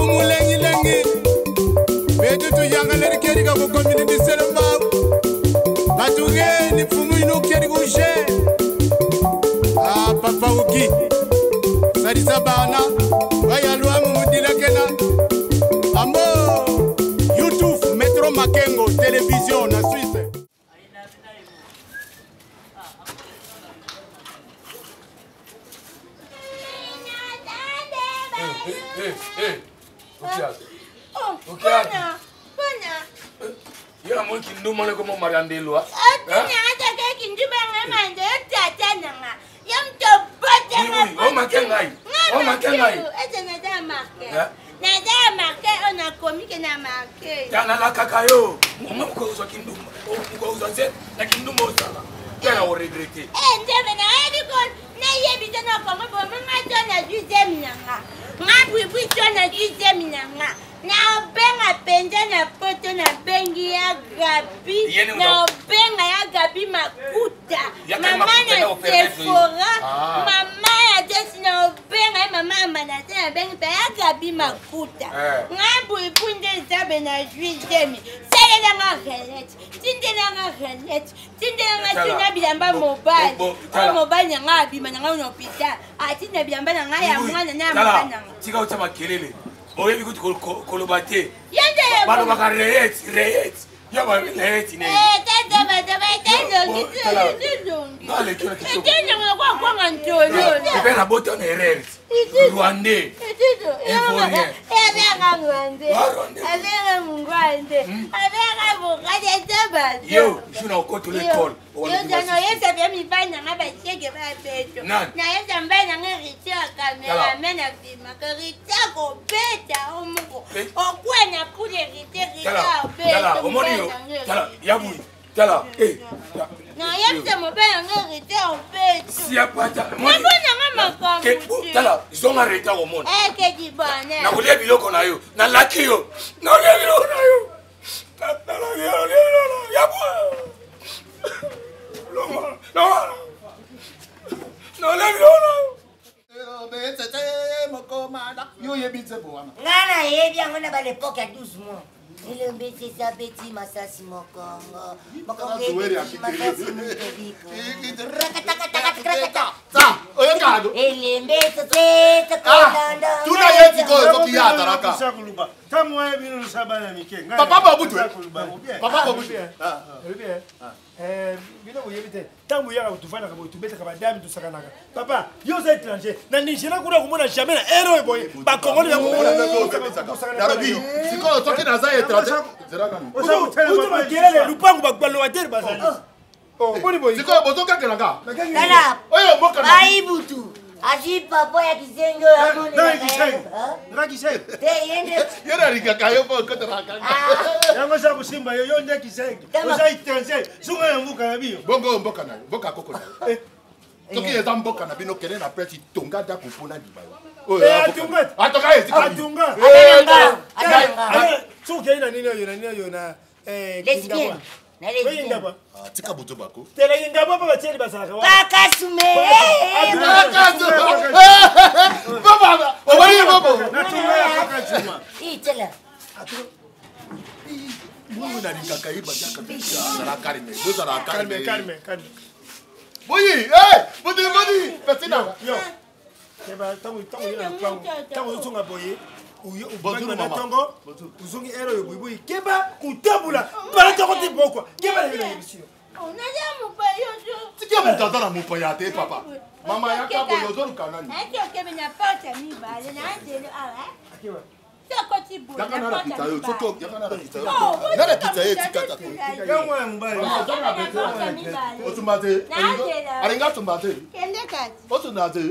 umulengilengi betutu yangaleri keriga ku community selembau batuge ni pfumu ino keriga ushe apapauki ah, sadisa bana bayalwa mumudilakena ambo youtube metro makengo televizio na suisse Hey, eh, eh, hey, eh, hey. Eh, oh, eh, yala mo kin do mane ko mo marande lo a tinya ata ke kin di ba ngai mande ta ta na nga yam to ba ta ma o ma ke ngai o ma ke ngai e te na da ma ke eh? na da ma ke o na komi ke na ma ke ta na la kaka yo mo mo ko so kin do o ko so se na kin do mo sa la ke na o regrete e nde be na e di ko na ye bi te na ko mo bo ma ma to na ju dem na nga Nga bibi chona gizemina nga. naobenga mpenza na poto nabengi ya gabi naobenga ya gabi makuta mama na sefora ah. mama ya jesi naobenga ye mama ya manase nabengi mpe ya gabi makuta eh. ngai buibu nde nzabe na jui demi salelanga relete tindelanga relete tindelanga tina bilamba mobali oyo mobali yanga abima nanga na hôpital atina bilamba na ngai ya mwana na ya mobali nanga tika otya makelele oyebi kuti koloba te balobaka reyet reyet yo ba reyet ne etenjongekwakwangan tolona bota na erert rwandais ivorien abeka rwandais abeka mungwandais abeka bokade tabal yo juna okotola ekole yozana oyesa bya mibali nanga bacege babeto nayesa mbali nanga rite ya kamerame na filmaka rite akobeta omoko okwena kule rite rite abeto omoni yo yabui tala nayebisa mobali yango retard mpetuebonanga makamotala zonga retard omona nakolia biloko na yo nalaki yo nakolia biloko na yo ngai nayebi yango na balepoke ya 12 mois elombe eza beti masasi mokongo mokongo ebeti masasi mobebiko wekado tuna ye tikoyo soki ye azalaka papa bobutwe papa bobutwe biloko oyebi te ntango oyaka tofandaka boye tobetaka badami tosakanaka papa yo oza étranger na nigéria kuna komona jamais na ere oyo boye bakongoli yakomonasikoyo soki naza étranger oza makelele lupango balowatere bazali sikoyo bozokakelanga oyo bayi butu asi papa ya kisenge oyo amoneyena alingaka yo mpo kotelakayango za kosimba yo yo nde kisenge oza itenze zunga ya mbuka ya biyo bongo mboka na yo mboka koko na yo soki eza mboka na bino kende na presi tonga ndako mpona libayoatunga sokei na nini oyo na nini oyo na Ah, tika butu bako teleki ngabo mpo batieli bazalaka mungu nalingaka ye ah, boyi boteli bodi pasinaa ntango yozonga boye na ntongo ozongi ere oyo boyeboyi keba kotambola mbala ntongo te bokwa keba na yebisi yo tikia moto aza na mopaya te papa mama yaka boye ozoluka nani yakanalakita yo soki yakanalakita yo oh, nalakita ye etikata otumba te alinga atumba te otunda te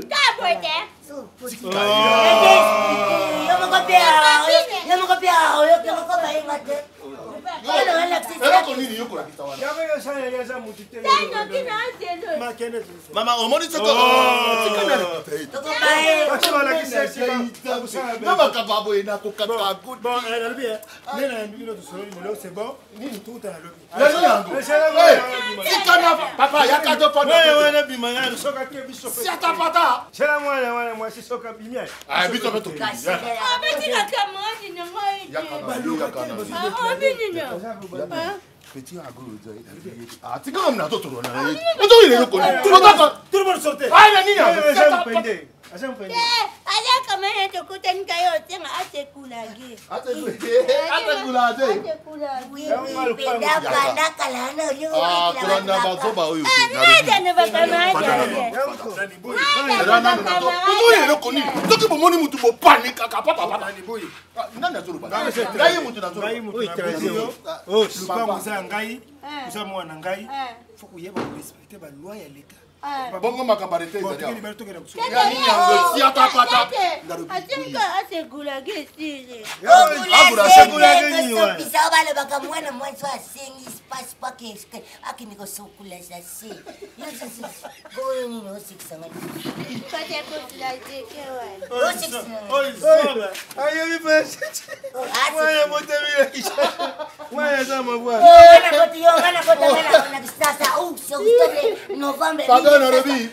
ye moko mpe aoyoki moko bayinga te mama omoni sokomakambo aboye nakokakakutpapa yakaowana bimanga sokaki bisoata pata sela mwana wana mwasi soka bimia ah, biso mpe tobetinaka eh, ah. moni Ah, ah, ah. Petit agro doy. Ah, tika amna to toro na. Oto ile ko. Oto ko. Turu bor sorte. Ay na niña. Ajam pende. Ajam pende. kama ye tokutani ka ye otenga atekulagependakalandakalanaoyoazoba eh, ah, oyoyelekoni eh, eh, soki bomoni mutu bopani kaka papapanani ah, azolobangaye mutu nazoa ngai oza mwana ngai fo koyeba korespecte baloi ya leta Ah. bongo makambo arete ezaliasekulakeiisa obalobaka mwana mwasi asengi spasi pake akende kosukula sase oyo nini osikisanga osikisanga oh, oyo nalobi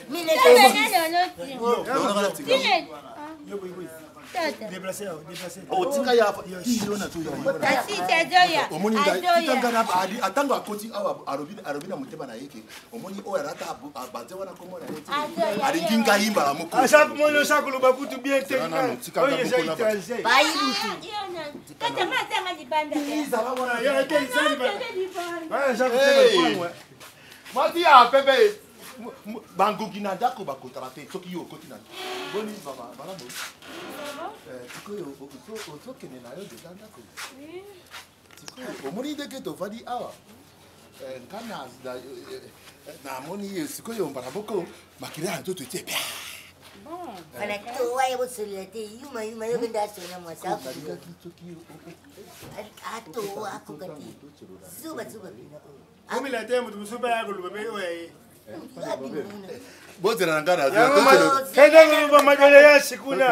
atango akoti awa alobi na motema na ye ke omoni oyo alata abanze wana komo na ye alingi ngai mbala mokoolosakoba kutu bien teoyo eza itanze mati ya pepe bangungi na ndako bakotaka te soki yo okoti na boni mama malamu eh, sikoyo ozokende na yo deja ndako sikoyo omoni ndenge tovandi awa eh, nka eh, namoni sikoyo mbala moko makila ya nzoto etie pia fana towa ye bosolela te yumayuma yo kende asona mwasi atowa akoka te zuba zuba omila te moto mosusu mpe yakoluba mpe oya ye bozela na ngai nazoa madole ya sikuna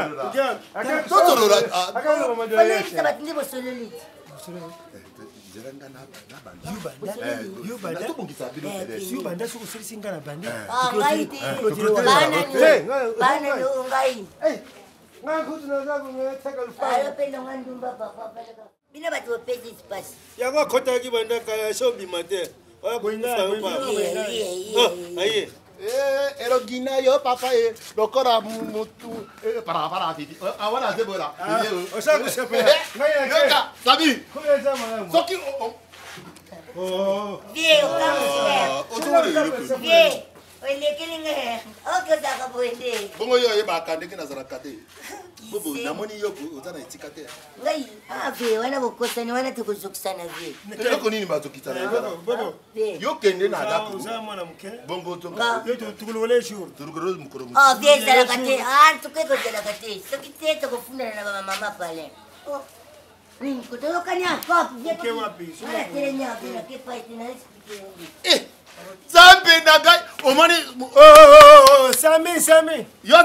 yobanda eh, eh, soki osalisi eh. ah, ngai na bandeyango akotaki bandakala so obima te ero gina yo papa e lokora mutu para para titi awara se bora o sa ku se pe yo ka sabi soki o o o o o ah, o o o o o o bongo yo oyeba akandeki nazalaka te bobo namoni yo oza na etika te ngai ave ah, wana bokosani wana tokozokisana ve eloko nini bazokisanaayo ah, ah, kende na dabongoave ezalaka te antuka ekozalaka te soki te tokofundana na bamama pale oh. kotoyokani akope telenya avenake paitenaa nzambe na ngai omoni sami oh, oh, oh, sami yo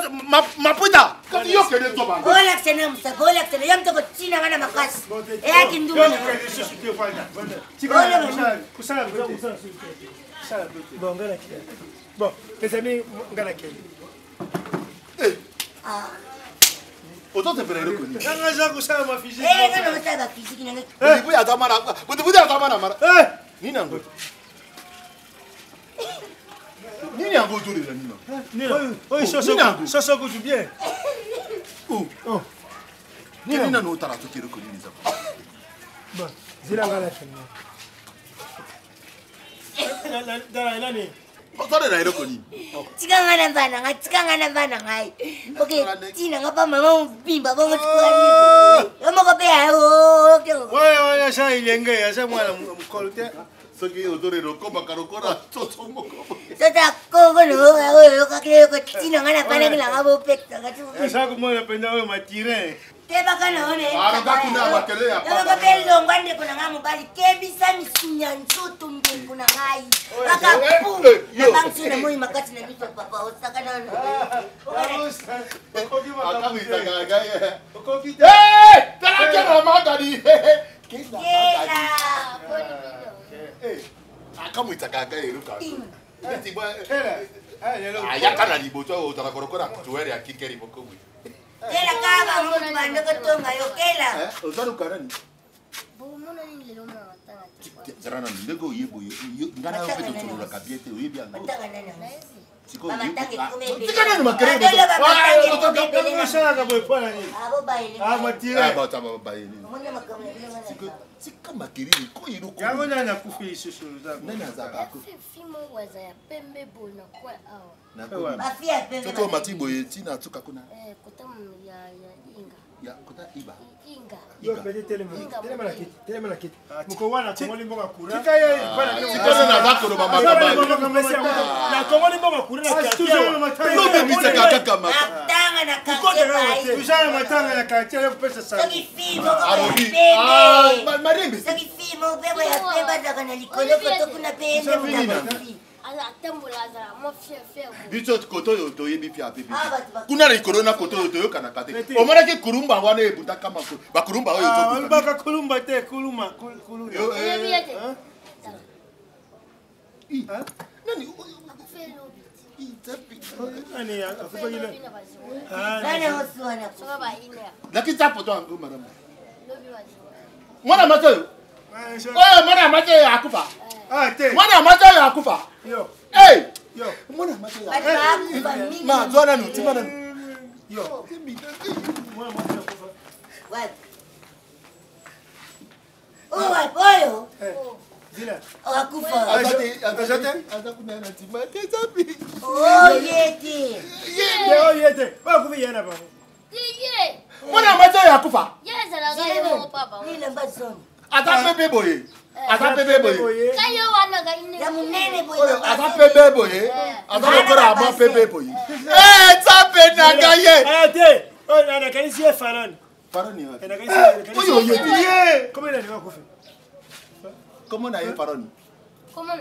maputa kati yo kende to bana ola ksene musa ola ksene yam to tina ngana makasi e akindu na kusala kusala kusala bon ngana kende bon les amis ngana kende eh ah ototepererekoninganga kusala mafiziki eh, ngana kusala mafiziki nanga budibuya tamara budibuya tamara mara eh. ni nango nini yango otolela ninaoso kutu bien keni nano otala toki eloko nini eza otolela oh. eloko nini tika nga na mba na ngai tika nga na mba na ngai oke ntina nga mpa mama mobimba bongo oh. yo moko mpe yaokeoya oh, sa ilenge aza mwana mokolo te soki ozore lokobaka lokola toto moko totakongo loboka oyo oyokaki oyokotiti nanga napanaki nanga bopetanga eza komona mpenza oyo matirin tebaka na onayeoko mpe longwa ndeko na ngai mobali kebisa misunya nzutu ndeko na ngai kaka pu abangisi na moi makasi na miso papa osaka naokoki talakenamakani kela akamwitsaka akaeruka ayaka na liboso oyo ozalaka lokola tuere ya kike liboko bwe kela kaka mutu bandokotonga yo kela ozaluka nani zara na ndenge oyeba oyo nga na yo mpe totololaka bie te oyebi yango tikanani makereeasalaka boye mpona ninimatirtika makelele ko yelokoyango nani akufi lisusu nani azalaka akufi matiri boye ntina ah? eh, atuka kuna eh, ya kota iba moko wana ah, akongoli mboka kuranakongoli mboka kuranaomisaka kaka maaa matanga ya kartier ah, ya kopesa samarembe soki fi moko mpe bazaka na likolo koto kuna mpe ende kuna fi biso koto oyo toyebi mpe apebi ah, kuna likolo na koto oyo toyokanaka te omonaki kulumba wana ebunda kama bakulumba oyolobaka ah, kulumba te kuluma eh. nakita oh, ah, poto yango madame mwana mate oyo mwana mate akufa mwana macha oyo akufa mwana machamadzoa nanu timba nanu oyo mwana macha oyo akufa ata pepe ah. boye asapebe boye ya munene boye asapebe boye asapekora ama pebe boye ee tape naga ye. ayate oye nana kɛ n se faran. wa o y'o ye bi. ye kɔmi na ni wa kɔfɛ. na ye faran ni. kɔmi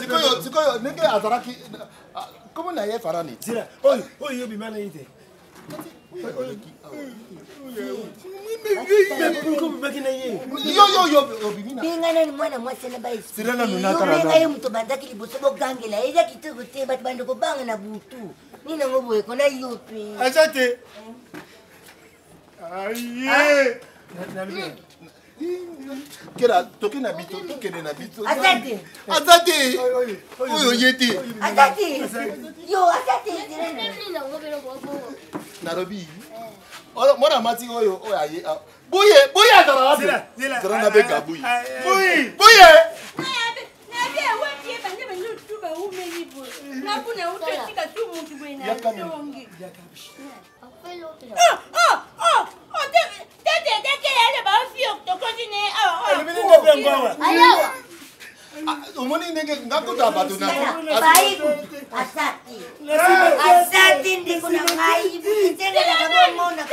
sikoyo sikoyo ndenge azalaki komo na ye fara ni zira oyo oyo yebima na ye te benganani mwana mwasi na baesolenga ye moto bandaki liboso bogangela eza kitoko te bato bande kobanga na butu nini yango boye kona yo pe aza te aye toke na bito tokende na bito aza te oyo ye te nalobi mwana mati oyo oyo aye boye boye azala wapi zala na be gabuyi boye boye yaka mi yaka mi awa ah, omoni ndenge ngakuta bato naasati eh, eh, eh, ndeko na ngai mwana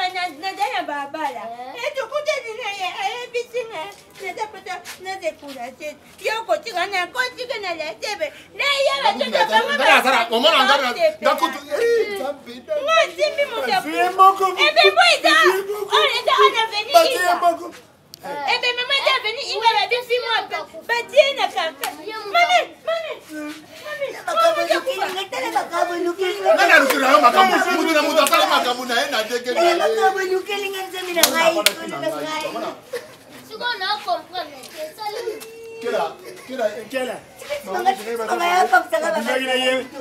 wanadana babala etukutedinaye ayebisinga nadapata nadekurase yokotinga nakotika nalasebe nayebatotoamosimbi mokapu ebeboiza oleta anaveni Et bien, maman était venue, il avait bien filmé un peu. Bah, tiens, il y a quelqu'un. Maman, maman.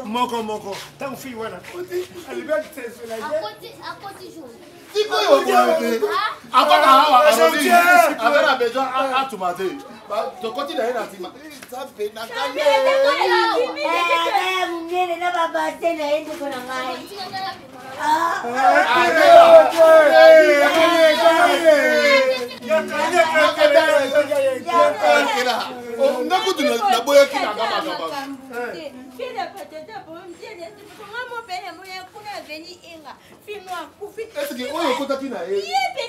moko moko ntango fi wana alibert sesolaakoti jour akɔta awa alɔbi abɛrɛ abɛjɔ atumate tokoti na ye na ti ma. ɛɛ mun bɛ ne ba ba se na ye dugu na ma ye. nakutuna naboyakina akamakaba eske oyo okotaki na yeyebi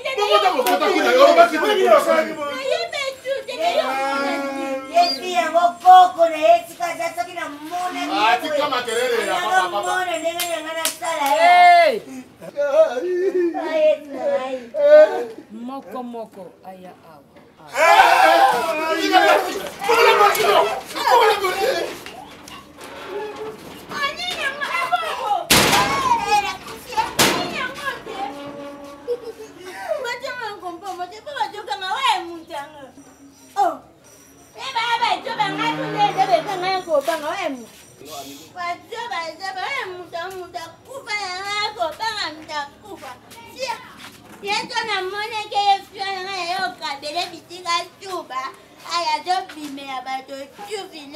yango koko na ye tikaza soki na monatika makelele yanga mona ndenge yanga nasala ye moko moko aya awa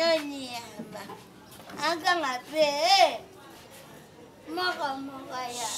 anoniyamba akanga mpe mokomoko ya